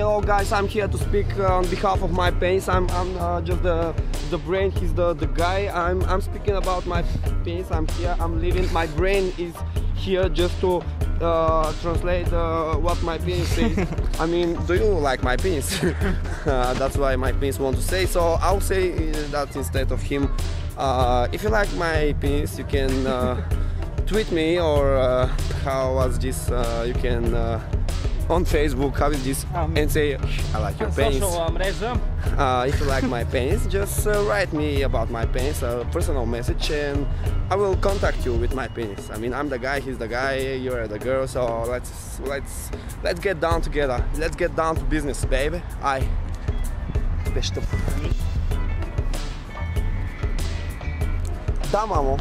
Hello guys, I'm here to speak uh, on behalf of my penis. I'm, I'm uh, just the the brain. He's the the guy. I'm I'm speaking about my penis. I'm here. I'm living. My brain is here just to uh, translate uh, what my penis says. I mean, do you like my penis? uh, that's why my penis want to say. So I'll say uh, that instead of him. Uh, if you like my penis, you can uh, tweet me or uh, how was this? Uh, you can uh, on Facebook, how is this? Um, and say I like your penis. Social uh. If you like my penis, just uh, write me about my penis, a personal message, and I will contact you with my penis. I mean, I'm the guy, he's the guy, you're the girl, so let's let's let's get down together. Let's get down to business, baby. I. Beş tıp. Da, mamo.